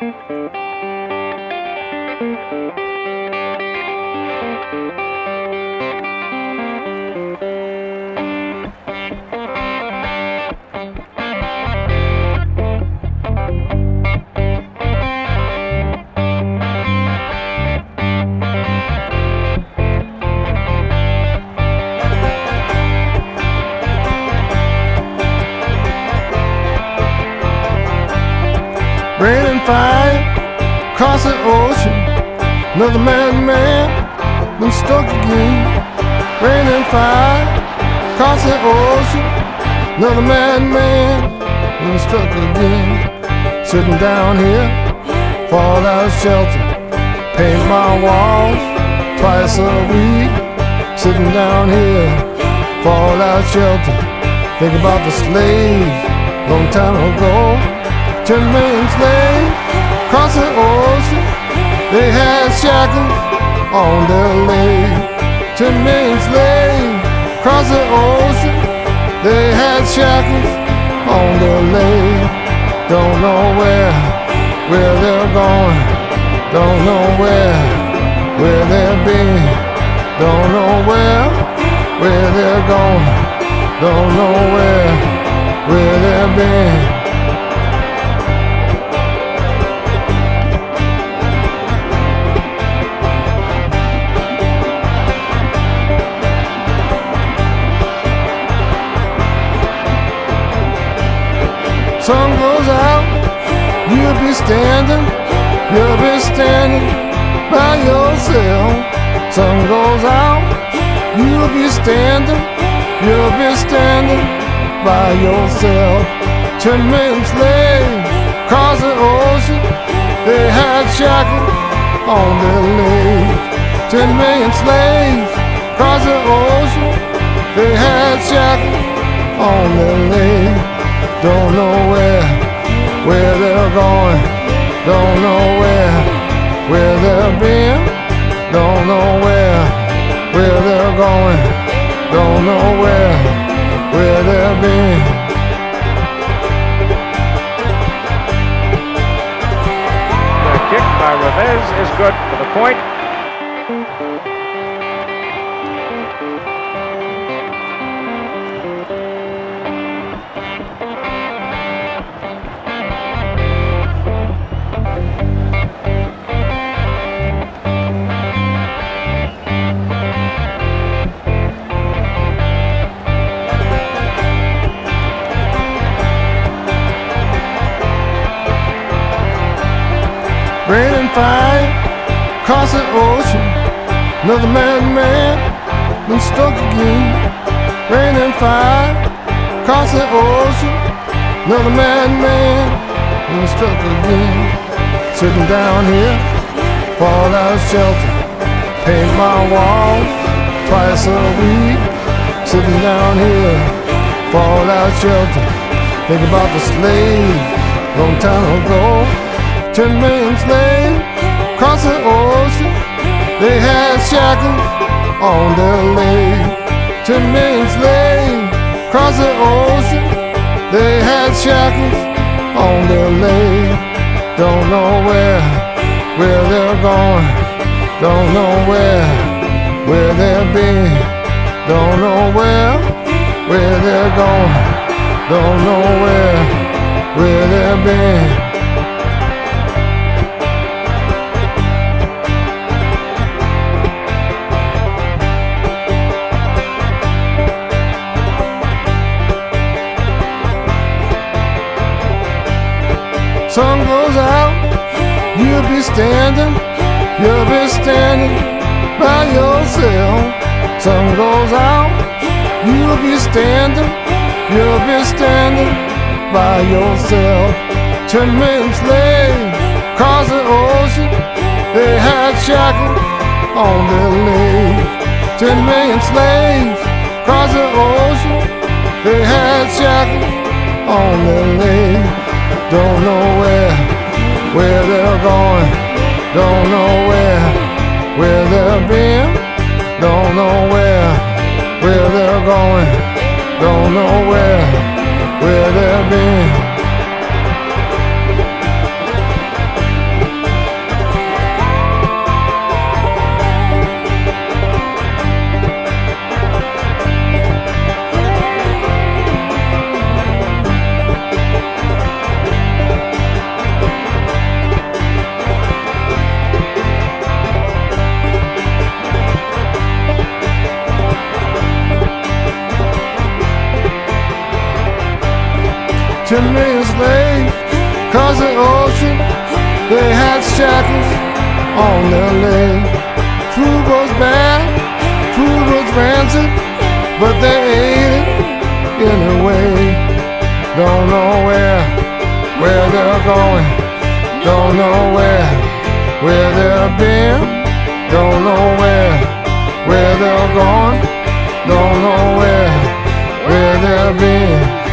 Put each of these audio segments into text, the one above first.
Thank you. Another man, man, been stuck again. Rain and fire, across the ocean. Another man, man, been stuck again. Sitting down here, fall out shelter. Paint my walls twice a week. Sitting down here, fall out shelter. Think about the slaves, long time ago. Ten million slaves, across the ocean. They had shackles on their legs. Ten million slaves across the ocean. They had shackles on their legs. Don't know where, where they're going. Don't know where, where they've been. Don't know where, where they're going. Don't know where, where they've been. Sun goes out, you'll be standing, you'll be standing by yourself. Sun goes out, you'll be standing, you'll be standing by yourself. Ten men slaves across the ocean, they had shackles on their legs. Ten million slaves across the ocean, they had shackles on their legs. Don't know where, where they're going. Don't know where, where they've been. Don't know where, where they're going. Don't know where, where they've been. The kick by Reveiz is good for the point. Rain and fire across the ocean. Another man, man, been struck again. Rain and fire across the ocean. Another man, man, been struck again. Sitting down here, fall out of shelter. Paint my walls twice a week. Sitting down here, fall out of shelter. Think about the slaves long time ago. Ten slaves across the ocean. They had shackles on their legs. Ten slaves across the ocean. They had shackles on their legs. Don't know where, where they're going. Don't know where, where they've been. Don't know where, where they're going. Don't know where, where they've been. Sun goes out, you'll be standing, you'll be standing by yourself. Sun goes out, you'll be standing, you'll be standing by yourself. Ten men slaves across the ocean, they had shackles on their legs. Ten million slaves across the ocean, they had shackles on their legs. Don't know where, where they're going. Don't know where, where they've been. Don't know where, where they're going. Don't know where, ten million slaves. Cause the ocean, they had shackles on their legs. Food was bad, food was rancid, but they ate it anyway. Don't know where, where they're going. Don't know where, where they've been. Don't know where, where they're going. Don't know where, where they've been.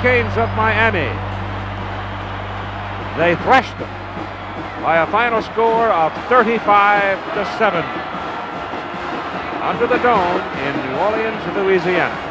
Hurricanes of Miami. They thrashed them by a final score of 35 to 7 under the dome in New Orleans, Louisiana.